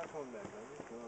Telefon verdi.